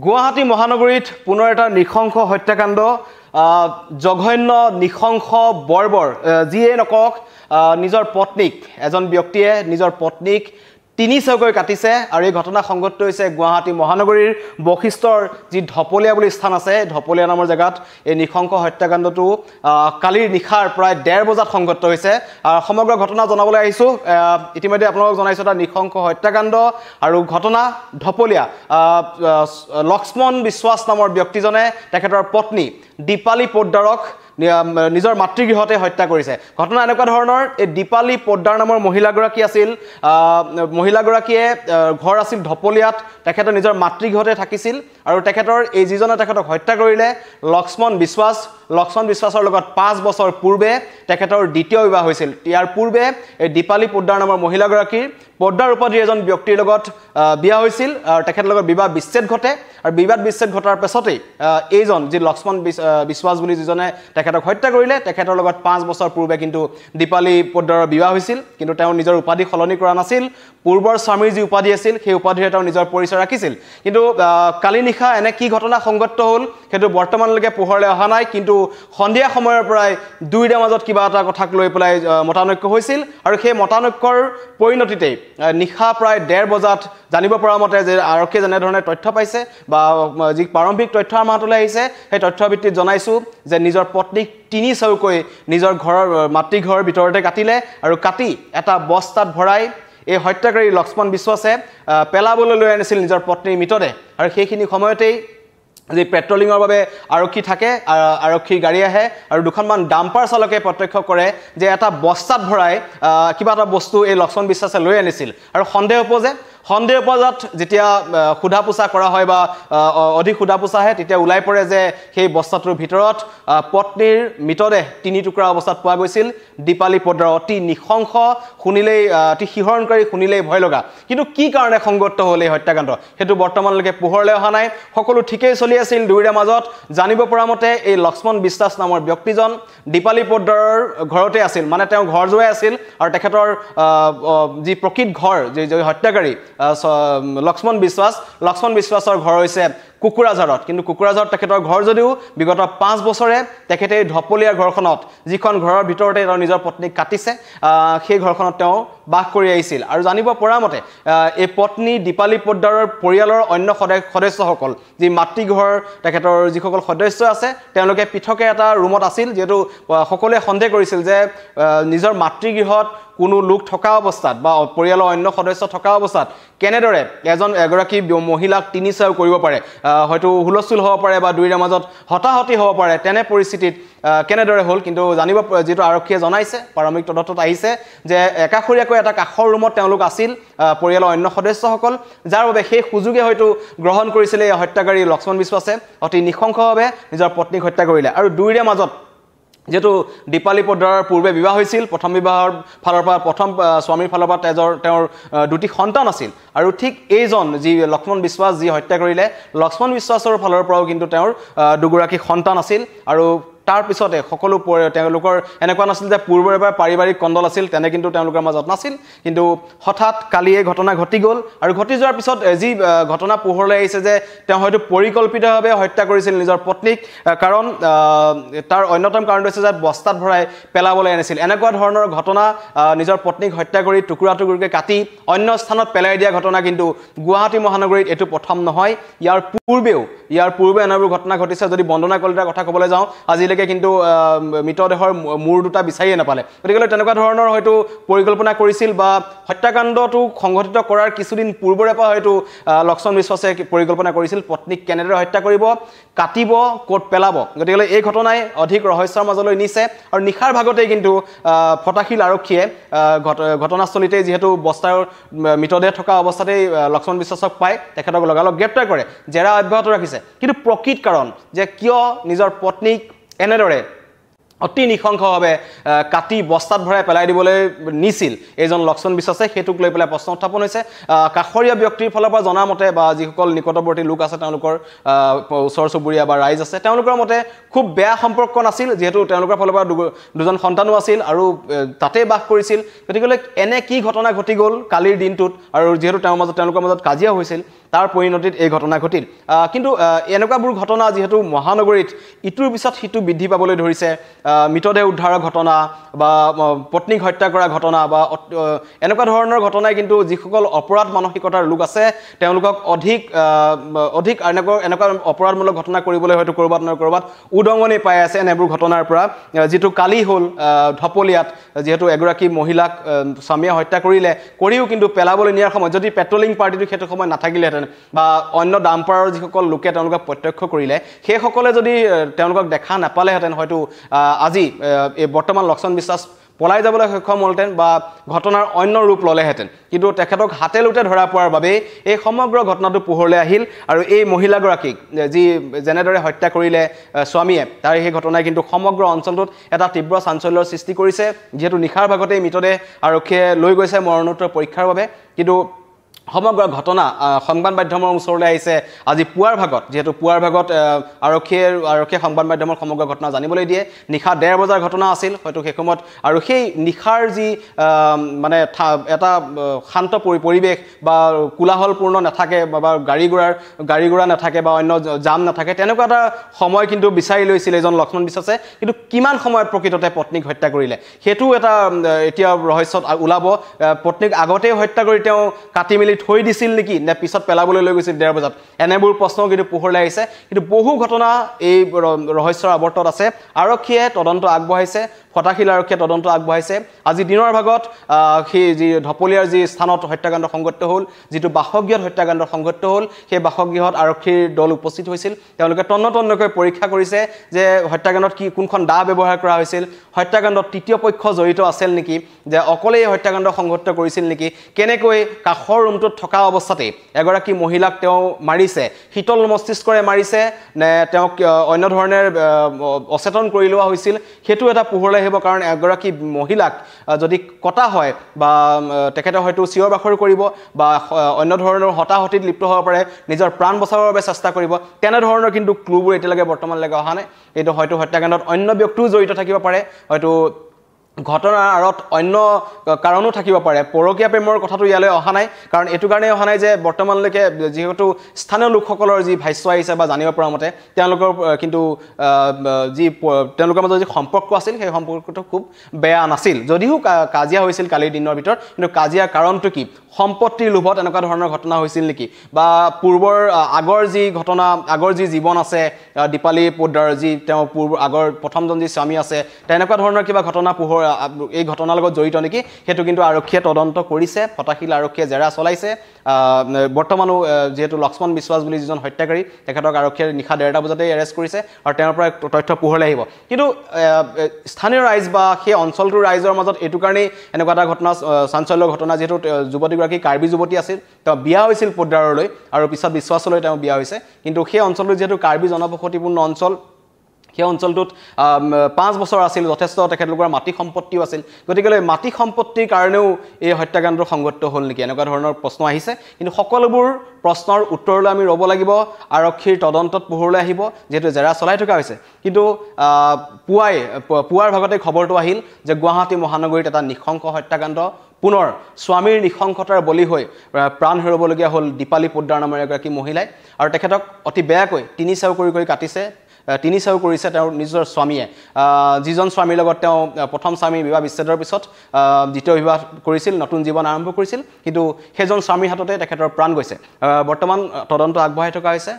গুৱাহাটী মহানগৰীত পুনৰ এটা নৃশংস হত্যাকাণ্ড জঘন্য নৃশংস বৰ্বৰ যিয়ে নকওক নিজৰ পত্নীক এজন ব্যক্তিয়ে নিজৰ পত্নীক তিনি চৌকৈ কাটিছে আৰু এই ঘটনা সংঘটিত হৈছে গুৱাহাটী মহানগৰীৰ বশিষ্ঠৰ যি ঢপলীয়া বুলি স্থান আছে ঢপলীয়া নামৰ জেগাত এই নৃশংস হত্যাকাণ্ডটো কালিৰ নিশাৰ প্ৰায় ডেৰ বজাত সংঘটিত হৈছে। সমগ্ৰ ঘটনা জনাবলৈ আহিছোঁ। আহ, ইতিমধ্যে আপোনালোকক জনাইছোঁ এটা নৃশংস হত্যাকাণ্ড আৰু ঘটনা ঢপলীয়া লক্ষ্মণ বিশ্বাস নামৰ ব্যক্তিজনে তেখেতৰ পত্নী দীপালী পোদ্দাৰক নিজৰ মাতৃগৃহতে হত্যা কৰিছে। ঘটনা এনেকুৱা ধৰণৰ এই দীপালী পোদ্দাৰ নামৰ মহিলাগৰাকী আছিল। মহিলাগৰাকীয়ে ঘৰ আছিল ঢপলীয়াত তেখেতে নিজৰ মাতৃগৃহতে থাকিছিল আৰু তেখেতৰ এই যিজনে তেখেতক হত্যা কৰিলে লক্ষ্মণ বিশ্বাস লক্ষ্মণ বিশ্বাসৰ লগত পাঁচ বছৰ পূৰ্বে তেখেতৰ দ্বিতীয় বিবাহ হৈছিল। ইয়াৰ পূৰ্বে এই দীপালী পোদ্দাৰ নামৰ মহিলাগৰাকীৰ পোদ্দাৰ উপাধিৰ এজন ব্যক্তিৰ লগত বিয়া হৈছিল আৰু তেখেতৰ লগত বিবাহ বিচ্ছেদ ঘটে আৰু বিবাদ বিচ্ছেদ ঘটাৰ পাছতেই এইজন যি লক্ষ্মণ বিশ্বাস বুলি যিজনে তেখেতক হত্যা কৰিলে তেখেতৰ লগত পাঁচ বছৰ পূৰ্বে কিন্তু দীপালী পোদ্দাৰৰ বিবাহ হৈছিল কিন্তু নিজৰ উপাধি সলনি কৰা নাছিল। পূৰ্বৰ স্বামীৰ যি উপাধি আছিল সেই উপাধিৰে তেওঁ নিজৰ পৰিচয় ৰাখিছিল। কিন্তু কালি নিশা এনে কি ঘটনা সংঘটিত হ'ল সেইটো বৰ্তমানলৈকে পোহৰলৈ অহা নাই কিন্তু সন্ধিয়া সময়ৰ পৰাই দুয়োৰে মাজত কিবা এটা কথাক লৈ পেলাই মতানৈক্য হৈছিল আৰু সেই মতানৈক্যৰ পৰিণতিতেই নিশা প্ৰায় ডেৰ বজাত জানিব পৰা মতে যে আৰক্ষীয়ে যেনেধৰণে তথ্য পাইছে বা যি প্ৰাৰম্ভিক তথ্য আমাৰ হাতলৈ আহিছে সেই তথ্যৰ ভিত্তিত জনাইছোঁ যে নিজৰ পত্নীক তিনি চৌকৈ নিজৰ ঘৰৰ মাতৃঘৰৰ ভিতৰতে কাটিলে আৰু কাটি এটা বস্তাত ভৰাই এই হত্যাকাৰী লক্ষ্মণ বিশ্বাসে পেলাবলৈ লৈ আনিছিল নিজৰ পত্নীৰ মৃতদেহ। আৰু সেইখিনি সময়তেই যি পেট্ৰলিঙৰ বাবে আৰক্ষী থাকে আৰক্ষীৰ গাড়ী আহে আৰু দুখনমান ডাম্পাৰ চালকে প্ৰত্যক্ষ কৰে যে এটা বস্তাত ভৰাই কিবা এটা বস্তু এই লক্ষ্মণ বিশ্বাসে লৈ আনিছিল। আৰু সন্দেহ উপজে সন্দেহ উপজাত যেতিয়া সোধা পোছা কৰা হয় বা অধিক সোধা পোছা আহে তেতিয়া ওলাই পৰে যে সেই বস্তাটোৰ ভিতৰত পত্নীৰ মৃতদেহ তিনি টুকুৰা অৱস্থাত পোৱা গৈছিল। দীপালী পদ্ৰ অতি নৃশংস শুনিলেই অতি শিহৰণকাৰী শুনিলেই ভয় লগা। কিন্তু কি কাৰণে সংগত হ'ল এই হত্যাকাণ্ড? সেইটো বৰ্তমানলৈকে পোহৰলৈ অহা নাই। সকলো ঠিকেই চলি আছিল দুয়োৰে মাজত। জানিব পৰা মতে এই লক্ষ্মণ বিশ্বাস নামৰ ব্যক্তিজন দীপালী পদ্ৰৰ ঘৰতে আছিল। মানে তেওঁ ঘৰ জোৱাই আছিল আৰু তেখেতৰ যি প্ৰকৃত ঘৰ যি হত্যাকাৰী লক্ষ্মণ বিশ্বাস লক্ষ্মণ বিশ্বাসৰ ঘৰ হৈছে কুকুৰাঝাৰত। কিন্তু কুকুৰাঝাৰত তেখেতৰ ঘৰ যদিও বিগত পাঁচ বছৰে তেখেতে এই ঢপলীয়া ঘৰখনত যিখন ঘৰৰ ভিতৰতে তেওঁ নিজৰ পত্নীক কাটিছে সেই ঘৰখনত তেওঁ বাস কৰি আহিছিল। আৰু জানিব পৰা মতে এই পত্নী দীপালী পোদ্দাৰৰ পৰিয়ালৰ অন্য সদস্য সদস্যসকল যি মাতৃঘৰ তেখেতৰ যিসকল সদস্য আছে তেওঁলোকে পৃথকে এটা ৰুমত আছিল যিহেতু সকলোৱে সন্দেহ কৰিছিল যে নিজৰ মাতৃগৃহত কোনো লোক থকা অৱস্থাত বা পৰিয়ালৰ অন্য সদস্য থকা অৱস্থাত কেনেদৰে এজন এগৰাকী মহিলাক তিনি চাও কৰিব পাৰে হয়তো হুলস্থুল হ'ব পাৰে বা দুয়োৰে মাজত হতাহতি হ'ব পাৰে তেনে পৰিস্থিতিত কেনেদৰে হ'ল কিন্তু জানিব যিটো আৰক্ষীয়ে জনাইছে প্ৰাৰম্ভিক তদন্তত আহিছে যে একাষৰীয়াকৈ এটা কাষৰ ৰুমত তেওঁলোক আছিল পৰিয়ালৰ অন্য সদস্যসকল যাৰ বাবে সেই সুযোগে হয়তো গ্ৰহণ কৰিছিলে এই হত্যাকাৰী লক্ষ্মণ বিশ্বাসে অতি নৃশংসভাৱে নিজৰ পত্নীক হত্যা কৰিলে। আৰু দুয়োৰে মাজত যিহেতু দীপালী পদ্ৰাৰ পূৰ্বে বিবাহ হৈছিল প্ৰথম বিবাহৰ ফালৰ পৰা প্ৰথম স্বামীৰ ফালৰ পৰা তেজৰ তেওঁৰ দুটি সন্তান আছিল। আৰু ঠিক এইজন যি লক্ষ্মণ বিশ্বাস যি হত্যা কৰিলে লক্ষ্মণ বিশ্বাসৰ ফালৰ পৰাও কিন্তু তেওঁৰ দুগৰাকী সন্তান আছিল। আৰু তাৰ পিছতে সকলো তেওঁলোকৰ এনেকুৱা নাছিল যে পূৰ্বৰে পৰা পাৰিবাৰিক কণ্ডল আছিল তেনে কিন্তু তেওঁলোকৰ মাজত নাছিল। কিন্তু হঠাৎ কালি এই ঘটনা ঘটি গ'ল আৰু ঘটি যোৱাৰ পিছত যি ঘটনা পোহৰলৈ আহিছে যে তেওঁ হয়তো পৰিকল্পিতভাৱে হত্যা কৰিছিল নিজৰ পত্নীক কাৰণ তাৰ অন্যতম কাৰণ হৈছে যে বস্তাত ভৰাই পেলাবলৈ আনিছিল। এনেকুৱা ধৰণৰ ঘটনা নিজৰ পত্নীক হত্যা কৰি টুকুৰা টুকুৰকৈ কাটি অন্য স্থানত পেলাই দিয়া ঘটনা কিন্তু গুৱাহাটী মহানগৰীত এইটো প্ৰথম নহয়। ইয়াৰ পূৰ্বেও ইয়াৰ পূৰ্বে এনেবোৰ ঘটনা ঘটিছে। যদি বন্দনা কলিতাৰ কথা ক'বলৈ যাওঁ আজিলৈকে কিন্তু আহ, মৃতদেহৰ মূৰ দুটা বিচাৰিয়ে নাপালে। গতিকে তেনেকুৱা ধৰণৰ হয়তো পৰিকল্পনা কৰিছিল বা হত্যাকাণ্ডটো সংঘটিত কৰাৰ কিছুদিন পূৰ্বৰে পৰা হয়তো আহ, লক্ষ্মণ বিশ্বাসে পৰিকল্পনা কৰিছিল পত্নীক কেনেদৰে হত্যা কৰিব কাটিব ক'ত পেলাব। গতিকে এই ঘটনাই অধিক ৰহস্যৰ মাজলৈ নিছে আৰু নিশাৰ ভাগতেই কিন্তু ফটাশীল আৰক্ষীয়ে ঘটনাস্থলীতেই যিহেতু বস্তাৰ মৃতদেহ থকা অৱস্থাতেই লক্ষ্মণ বিশ্বাসক পায় তেখেতক লগালগ গ্ৰেপ্তাৰ কৰে জেৰা অব্যাহত ৰাখিছে। কিন্তু প্ৰকৃত কাৰণ যে কিয় নিজৰ পত্নীক এনেদৰে অতি নৃশংসভাৱে কাটি বস্তাত ভৰাই পেলাই দিবলৈ নিছিল এইজন লক্ষ্মণ বিশ্বাসে সেইটোক লৈ পেলাই প্ৰশ্ন উত্থাপন হৈছে। কাষৰীয়া ব্যক্তিৰ ফালৰ পৰা জনা মতে বা যিসকল নিকটৱৰ্তী লোক আছে তেওঁলোকৰ ওচৰ চুবুৰীয়া বা ৰাইজ আছে তেওঁলোকৰ মতে খুব বেয়া সম্পৰ্ক নাছিল যিহেতু তেওঁলোকৰ ফালৰ পৰা দুজন সন্তানো আছিল আৰু তাতেই বাস কৰিছিল। গতিকে এনে কি ঘটনা ঘটি গ'ল কালিৰ দিনটোত? আৰু যিহেতু তেওঁৰ মাজত তেওঁলোকৰ মাজত কাজিয়া হৈছিল তাৰ পৰিণতিত এই ঘটনা ঘটিল। কিন্তু এনেকুৱাবোৰ ঘটনা যিহেতু মহানগৰীত ইটোৰ পিছত সিটো বৃদ্ধি পাবলৈ ধৰিছে মৃতদেহ উদ্ধাৰৰ ঘটনা বা পত্নীক হত্যা কৰা ঘটনা বা এনেকুৱা ধৰণৰ ঘটনাই কিন্তু যিসকল অপৰাধ মানসিকতাৰ লোক আছে তেওঁলোকক অধিক অধিক এনেকুৱা এনেকুৱা অপৰাধমূলক ঘটনা কৰিবলৈ হয়তো ক'ৰবাত নহয় ক'ৰবাত উদঙনি পাই আছে এনেবোৰ ঘটনাৰ পৰা। যিটো কালি হ'ল আহ, ধপলিয়াত যিহেতু এগৰাকী মহিলাক স্বামীয়ে হত্যা কৰিলে কৰিও কিন্তু পেলাবলৈ নিয়াৰ সময়ত যদি পেট্ৰলিং পাৰ্টিটো সেইটো সময়ত নাথাকিলেহেঁতেন বা অন্য ডাম্পাৰৰ যিসকল লোকে তেওঁলোকক প্ৰত্যক্ষ কৰিলে সেইসকলে যদি তেওঁলোকক দেখা নাপালেহেঁতেন হয়তো আজি এই বৰ্তমান লক্ষণ বিশ্বাস পলাই যাবলৈ সক্ষম হ'লহেঁতেন বা ঘটনাৰ অন্য ৰূপ ল'লেহেঁতেন। কিন্তু তেখেতক হাতে লোতে ধৰা পোৱাৰ বাবেই এই সমগ্ৰ ঘটনাটো পোহৰলৈ আহিল আৰু এই মহিলাগৰাকীক যি যেনেদৰে হত্যা কৰিলে স্বামীয়ে তাৰ সেই ঘটনাই কিন্তু সমগ্ৰ অঞ্চলটোত এটা তীব্ৰ চাঞ্চল্যৰ সৃষ্টি কৰিছে যিহেতু নিশাৰ ভাগতেই মৃতদেহ আৰক্ষীয়ে লৈ গৈছে মৰণোত্তৰ পৰীক্ষাৰ বাবে। কিন্তু সমগ্ৰ ঘটনা সংবাদ মাধ্যমৰ ওচৰলৈ আহিছে। আজি পুৱাৰ ভাগত যিহেতু পুৱাৰ ভাগত আৰক্ষীয়ে আৰক্ষীয়ে সংবাদ মাধ্যমৰ সমগ্ৰ ঘটনা জানিবলৈ দিয়ে। নিশা ডেৰ বজাৰ ঘটনা আছিল হয়তো সেই সময়ত। আৰু সেই নিশাৰ যি মানে এটা শান্ত পৰি পৰিৱেশ বা কোলাহলপূৰ্ণ নাথাকে বা গাড়ী ঘোঁৰাৰ গাড়ী ঘোঁৰা নাথাকে বা অন্য জাম নাথাকে তেনেকুৱা এটা সময় কিন্তু বিচাৰি লৈছিল এজন লক্ষ্মণ বিশ্বাসে। কিন্তু কিমান সময়ত প্ৰকৃততে পত্নীক হত্যা কৰিলে? সেইটো এটা এতিয়া ৰহস্যত ওলাব। পত্নীক আগতেই হত্যা কৰি তেওঁ কাটি মেলি থৈ দিছিল নেকি? নে পিছত পেলাবলৈ লৈ গৈছিল ডেৰ বজাত? এনেবোৰ প্ৰশ্নও কিন্তু পোহৰলৈ আহিছে। কিন্তু বহু ঘটনা এই ৰহস্যৰ আৱৰ্তত আছে। আৰক্ষীয়ে তদন্ত আগবঢ়াইছে। ফটাশিল আৰক্ষীয়ে তদন্ত আগবঢ়াইছে। আজি দিনৰ ভাগত সেই যি ধপলীয়াৰ যি স্থানত হত্যাকাণ্ড সংঘটিত হ'ল যিটো বাসগৃহত হত্যাকাণ্ড সংঘটিত হ'ল সেই বাসগৃহত আৰক্ষীৰ দল উপস্থিত হৈছিল। তেওঁলোকে তন্ন তন্নকৈ পৰীক্ষা কৰিছে যে হত্যাকাণ্ডত কি কোনখন দা ব্যৱহাৰ কৰা হৈছিল। হত্যাকাণ্ডত তৃতীয় পক্ষ জড়িত আছিল নেকি? যে অকলেই এই হত্যাকাণ্ড সংঘটিত কৰিছিল নেকি? কেনেকৈ কাষৰ ৰুমটোত থকা অৱস্থাতেই এগৰাকী মহিলাক তেওঁ মাৰিছে শীতল মস্তিষ্কৰে মাৰিছে নে তেওঁক অন্য ধৰণে অচেতন কৰি লোৱা হৈছিল সেইটো এটা পোহৰলৈ আহিব কাৰণ এগৰাকী মহিলাক যদি কটা হয় বা তেখেতে হয়তো চিঞৰ বাখৰ কৰিব বা অন্য ধৰণৰ হতাহতিত লিপ্ত হ'ব পাৰে নিজৰ প্ৰাণ বচাবৰ বাবে চেষ্টা কৰিব তেনেধৰণৰ কিন্তু ক্লুবোৰ এতিয়ালৈকে বৰ্তমানলৈকে অহা নাই। এইটো হয়তো হত্যাকাণ্ডত অন্য ব্যক্তিও জড়িত থাকিব পাৰে হয়তো ঘটনাৰ আঁৰত অন্য কাৰণো থাকিব পাৰে। পৰকীয়া প্ৰেমৰ কথাটো ইয়ালৈ অহা নাই। কাৰণ এইটো কাৰণেই অহা নাই যে বৰ্তমানলৈকে যিহেতু স্থানীয় লোকসকলৰ যি ভাষ্য আহিছে বা জানিব পৰা মতে তেওঁলোকৰ কিন্তু যি তেওঁলোকৰ মাজত যি সম্পৰ্ক আছিল সেই সম্পৰ্কটো খুব বেয়া নাছিল। যদিও কাজিয়া হৈছিল কালিৰ দিনৰ ভিতৰত কিন্তু কাজিয়াৰ কাৰণটো কি? সম্পত্তিৰ লোভত এনেকুৱা ধৰণৰ ঘটনা হৈছিল নেকি? বা পূৰ্বৰ আগৰ যি ঘটনা আগৰ যি জীৱন আছে দীপালী পোদ্দাৰ যি তেওঁ পূৰ্ব আগৰ প্ৰথমজন যি স্বামী আছে তেনেকুৱা ধৰণৰ কিবা ঘটনা পোহৰ এই ঘটনাৰ লগত জড়িত নেকি? সেইটো কিন্তু আৰক্ষীয়ে তদন্ত কৰিছে। ফটাশিল আৰক্ষীয়ে জেৰা চলাইছে। বৰ্তমানো যিহেতু লক্ষ্মণ বিশ্বাস বুলি যিজন হত্যাকাৰী তেখেতক আৰক্ষীয়ে নিশা ডেৰটা বজাতেই এৰেষ্ট কৰিছে আৰু তেওঁৰ পৰা তথ্য পোহৰলৈ আহিব। কিন্তু স্থানীয় ৰাইজ বা সেই অঞ্চলটোৰ ৰাইজৰ মাজত এইটো কাৰণেই এনেকুৱা এটা ঘটনা আহ, চাঞ্চল্যৰ ঘটনা যিহেতু যুৱতীগৰাকী কাৰ্বি যুৱতী আছিল তেওঁ বিয়া হৈছিল পোদ্দাৰলৈ আৰু পিছত বিশ্বাসলৈ তেওঁ বিয়া হৈছে। কিন্তু সেই অঞ্চলটো যিহেতু কাৰ্বি জনবসতিপূৰ্ণ অঞ্চল সেই অঞ্চলটোত পাঁচ বছৰ আছিল যথেষ্ট তেখেতলোকৰ মাটি সম্পত্তিও আছিল। গতিকেলৈ মাটি সম্পত্তিৰ কাৰণেও এই হত্যাকাণ্ড সংঘটিত হ'ল নেকি? এনেকুৱা ধৰণৰ প্ৰশ্ন আহিছে। কিন্তু সকলোবোৰ প্ৰশ্নৰ উত্তৰলৈ আমি ৰ'ব লাগিব আৰক্ষীৰ তদন্তত পোহৰলৈ আহিব যিহেতু জেৰা চলাই থকা হৈছে। কিন্তু পুৱাই পুৱাৰ ভাগতে খবৰটো আহিল যে গুৱাহাটী মহানগৰীত এটা নৃশংস হত্যাকাণ্ড পুনৰ স্বামীৰ নৃশংসতাৰ বলি হৈ প্ৰাণ হেৰুৱাবলগীয়া হ'ল দীপালী পোদ্দাৰ নামৰ এগৰাকী মহিলাই। আৰু তেখেতক অতি বেয়াকৈ তিনি চাউ কৰি কাটিছে তিনি চাউ কৰিছে তেওঁৰ নিজৰ স্বামীয়ে। যিজন স্বামীৰ লগত তেওঁ প্ৰথম স্বামীৰ বিবাহ বিচ্ছেদৰ পিছত দ্বিতীয় বিবাহ কৰিছিল নতুন জীৱন আৰম্ভ কৰিছিল কিন্তু সেইজন স্বামীৰ হাততে তেখেতৰ প্ৰাণ গৈছে। বৰ্তমান তদন্ত আগবঢ়াই থকা হৈছে।